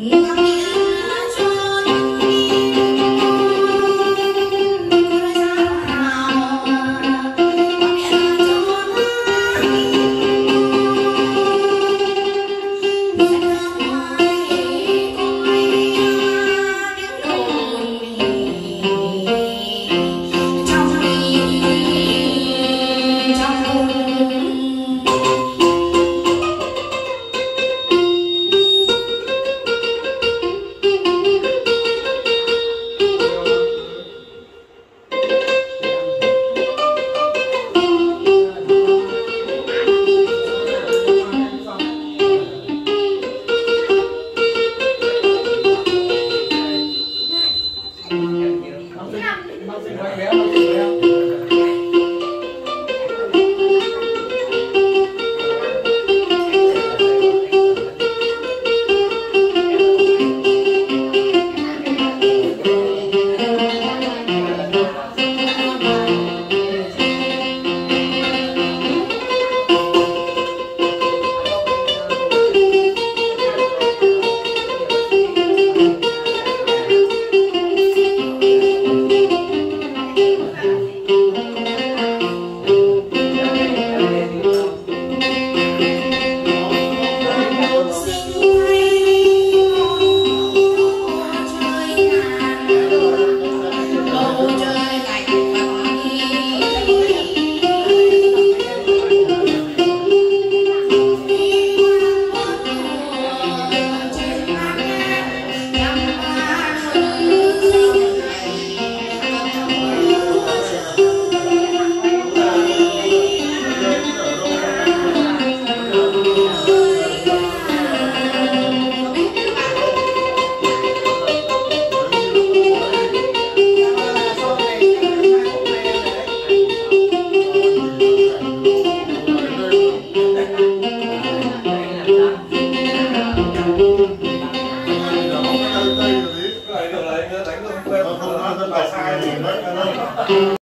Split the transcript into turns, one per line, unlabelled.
이
Obrigado.
hai nghìn mét nữa